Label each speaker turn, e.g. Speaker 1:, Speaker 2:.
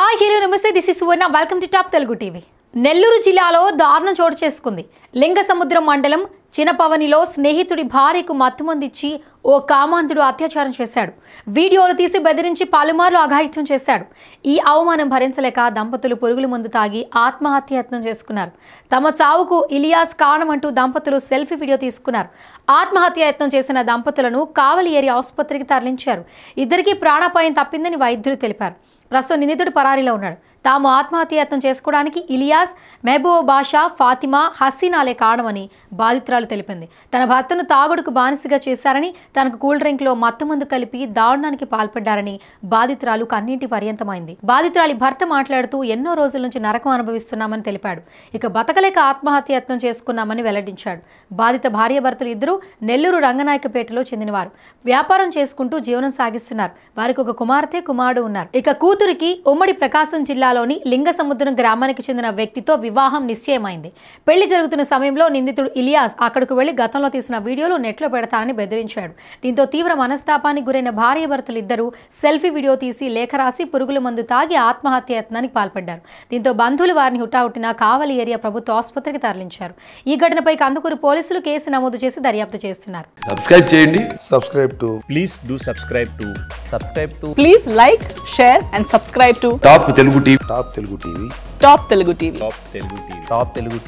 Speaker 1: నమస్తే. This is Suvarna welcome to top Telugu TV Nellore జిల్లాలో దారుణం చోటు చేసుకుంది. లింగసముద్రం మండలం చినపవనిలో స్నేహితుడి భార్యకు మత్తుమందిచ్చి ఓ కామాంతుడు అత్యాచారం చేశాడు. వీడియోలు తీసి బెదిరించి పలుమార్లు అఘాయిత్యం చేశాడు. ఈ అవమానం భరించలేక దంపతులు పురుగుల మందు తాగి ఆత్మహత్యయత్నం చేసుకున్నారు. తమ చావుకు ఇలియాస్ కారణమంటూ దంపతులు సెల్ఫీ వీడియో తీసుకున్నారు. ఆత్మహత్యయత్నం చేసిన దంపతులను కావలి ఏరియా ఆసుపత్రికి తరలించారు. ఇద్దరికీ ప్రాణాపాయం తప్పిందని వైద్యులు తెలిపారు. ప్రస్తుతం నిందితుడు పరారీలో ఉన్నాడు. తాము ఆత్మహత్యయత్నం చేసుకోవడానికి ఇలియాస్ మెహబూబ్ బాషా ఫాతిమా హసీనాలే కారణమని బాధితురాలు తెలిపింది. తన భర్తను తాగుడుకు బానిసగా చేశారని తనకు కూల్ డ్రింక్లో మత్తుమందు కలిపి దారుణానికి పాల్పడ్డారని బాధితురాలు కన్నీటి పర్యంతమైంది. బాధితురాలి భర్త మాట్లాడుతూ ఎన్నో రోజుల నుంచి నరకం అనుభవిస్తున్నామని తెలిపాడు. ఇక బతకలేక ఆత్మహత్యయత్నం చేసుకున్నామని వెల్లడించాడు. బాధిత భార్యాభర్తలు ఇద్దరూ నెల్లూరు రంగనాయకపేటలో చెందినవారు. వ్యాపారం చేసుకుంటూ జీవనం సాగిస్తున్నారు. వారికి ఒక కుమార్తె కుమారుడు ఉన్నారు. ఇక కూతురికి ఉమ్మడి ప్రకాశం జిల్లాలోని లింగసముద్రం గ్రామానికి చెందిన వ్యక్తితో వివాహం నిశ్చయమైంది. పెళ్ళి జరుగుతున్న సమయంలో నిందితుడు ఇలియాస్ అక్కడకు వెళ్ళి గతంలో తీసిన వీడియోలు నెట్లో పెడతానని బెదిరించాడు. దీంతో తీవ్ర మనస్తాపానికి గురైన భార్యాభర్తలు ఇద్దరు సెల్ఫీ వీడియో తీసి లేఖ రాసి పురుగుల మందు తాగి ఆత్మహత్య యత్నానికి పాల్పడ్డారు. దీంతో బంధువులు వారిని హుటాహుటిన కావలి ఏరియా ప్రభుత్వ ఆసుపత్రికి తరలించారు. ఈ ఘటనపై కందుకూరు పోలీసులు కేసు నమోదు చేసి దర్యాప్తు చేస్తున్నారు.
Speaker 2: సబ్స్క్రైబ్ చేయండి.
Speaker 3: Subscribe to
Speaker 4: Please like, share, and subscribe to
Speaker 2: top Telugu TV
Speaker 5: Top Telugu TV.
Speaker 4: Top Telugu TV.
Speaker 3: top telugu tv top telugu tv